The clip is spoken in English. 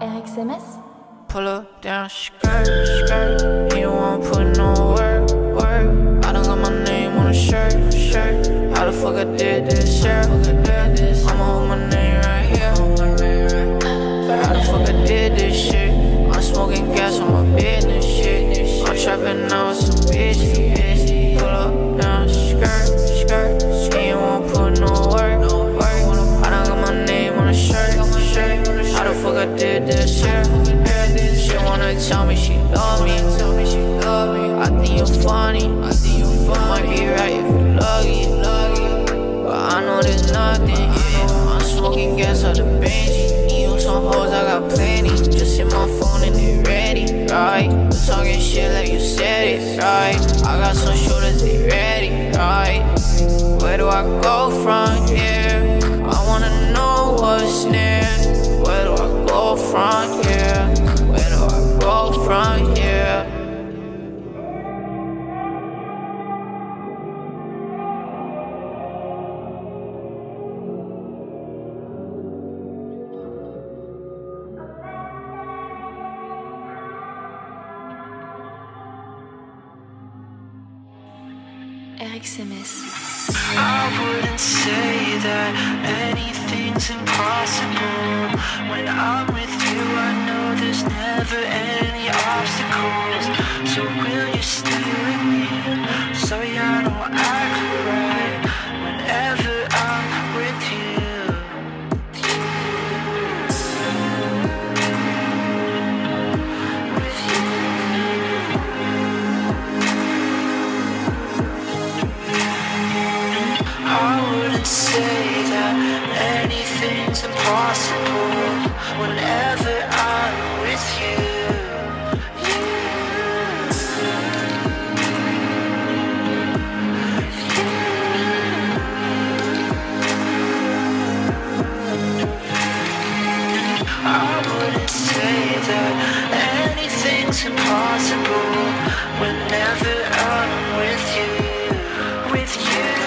RxMS Pull up down, skirt, skirt. You won't put no work, work. I don't got my name on a shirt, shirt. How the fuck I did this, yeah? I'ma hold my name right here. How the fuck I did this shit? I'm smoking gas on my business shit. I'm trapping out some bitches. Fuck this, yeah? She wanna tell me she love me. I think you funny, I think you. Might be right if you lucky. But I know there's nothing. Yeah. I'm smoking gas out the bench. Need you some hoes, I got plenty. Just hit my phone and they ready, right? You talking shit like you said it, right? I got some shooters, they ready, right? Where do I go from here? RxMS I wouldn't say that anything's impossible. When I'm with you, I know there's never any obstacles. So will you stay with me? Wouldn't say that anything's impossible whenever I'm with you. I wouldn't say that anything's impossible whenever I'm with you. With you.